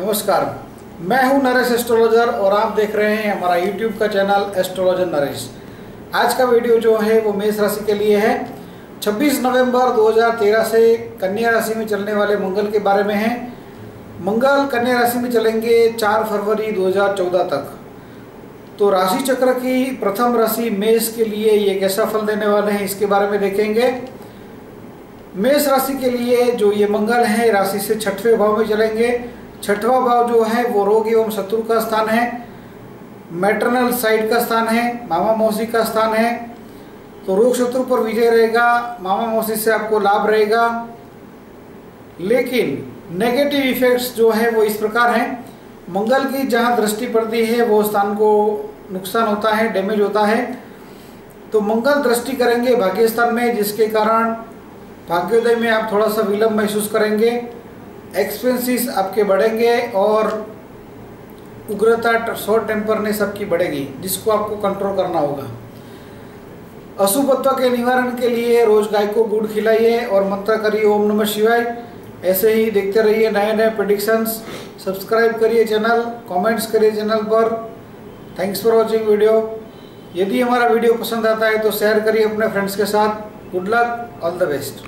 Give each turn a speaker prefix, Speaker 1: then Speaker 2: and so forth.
Speaker 1: नमस्कार। मैं हूँ नरेश एस्ट्रोलॉजर और आप देख रहे हैं हमारा यूट्यूब का चैनल एस्ट्रोलॉजर नरेश। आज का वीडियो जो है वो मेष राशि के लिए है। 26 नवंबर 2013 से कन्या राशि में चलने वाले मंगल के बारे में है। मंगल कन्या राशि में चलेंगे 4 फरवरी 2014 तक। तो राशि चक्र की प्रथम राशि मेष के लिए ये कैसा फल देने वाले हैं इसके बारे में देखेंगे। मेष राशि के लिए जो ये मंगल है, राशि से छठवें भाव में चलेंगे। छठवा भाव जो है, वो रोग एवं शत्रु का स्थान है मैटरनल साइड का स्थान है, मामा मौसी का स्थान है तो रोग शत्रु पर विजय रहेगा, मामा मौसी से आपको लाभ रहेगा, लेकिन नेगेटिव इफेक्ट्स जो है, वो इस प्रकार हैं, मंगल की जहाँ दृष्टि पड़ती है, वो स्थान को नुकसान होता है डैमेज होता है तो मंगल दृष्टि करेंगे भाग्य स्थान में, जिसके कारण भाग्योदय में आप थोड़ा सा विलंब महसूस करेंगे एक्सपेंसिस आपके बढ़ेंगे और उग्रता शॉर्ट टेम्परनेस आपकी बढ़ेगी, जिसको आपको कंट्रोल करना होगा। अशुभत्व के निवारण के लिए रोज गाय को गुड़ खिलाइए और मंत्र करिए ओम नमः शिवाय। ऐसे ही देखते रहिए नए नए प्रडिक्शंस सब्सक्राइब करिए चैनल कमेंट्स करिए चैनल पर। थैंक्स फॉर वॉचिंग वीडियो यदि हमारा वीडियो पसंद आता है तो शेयर करिए अपने फ्रेंड्स के साथ। Good luck all the best